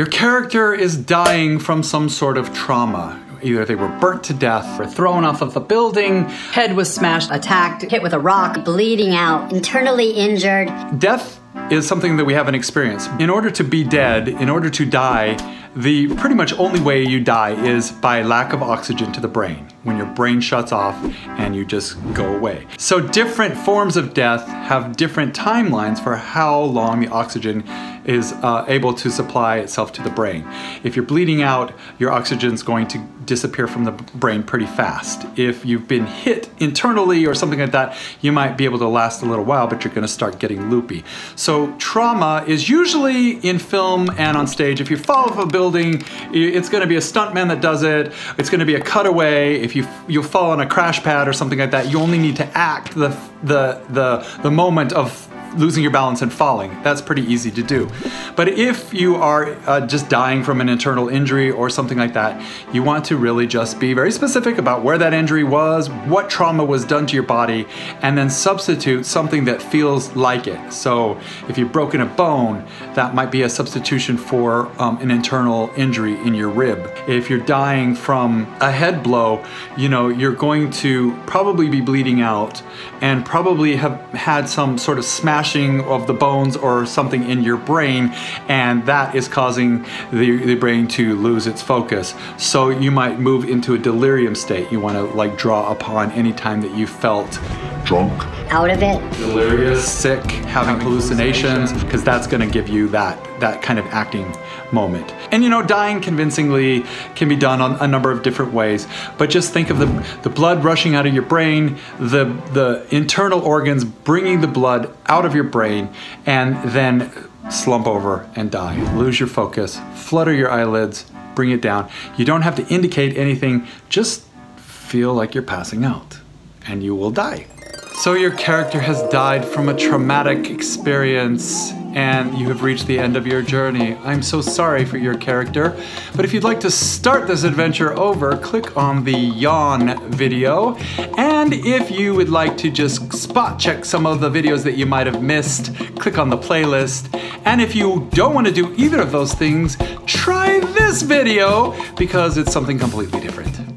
Your character is dying from some sort of trauma. Either they were burnt to death or thrown off of a building. Head was smashed, attacked, hit with a rock, bleeding out, internally injured. Death is something that we haven't experienced. In order to be dead, in order to die, the pretty much only way you die is by lack of oxygen to the brain, when your brain shuts off and you just go away. So different forms of death have different timelines for how long the oxygen is uh, able to supply itself to the brain. If you're bleeding out, your oxygen's going to disappear from the brain pretty fast. If you've been hit internally or something like that, you might be able to last a little while, but you're going to start getting loopy. So trauma is usually in film and on stage. If you fall a it's going to be a stuntman that does it. It's going to be a cutaway. If you you fall on a crash pad or something like that, you only need to act the the the the moment of losing your balance and falling. That's pretty easy to do. But if you are uh, just dying from an internal injury or something like that, you want to really just be very specific about where that injury was, what trauma was done to your body, and then substitute something that feels like it. So if you've broken a bone, that might be a substitution for um, an internal injury in your rib. If you're dying from a head blow, you know, you're going to probably be bleeding out and probably have had some sort of smash smashing of the bones or something in your brain, and that is causing the, the brain to lose its focus. So you might move into a delirium state. You want to like draw upon any time that you felt drunk, out of it, delirious, sick, having hallucinations, because that's going to give you that that kind of acting moment. And you know, dying convincingly can be done on a number of different ways, but just think of the, the blood rushing out of your brain, the, the internal organs bringing the blood out of your brain, and then slump over and die. Lose your focus, flutter your eyelids, bring it down. You don't have to indicate anything, just feel like you're passing out, and you will die. So your character has died from a traumatic experience and you have reached the end of your journey. I'm so sorry for your character, but if you'd like to start this adventure over, click on the yawn video. And if you would like to just spot check some of the videos that you might have missed, click on the playlist. And if you don't want to do either of those things, try this video because it's something completely different.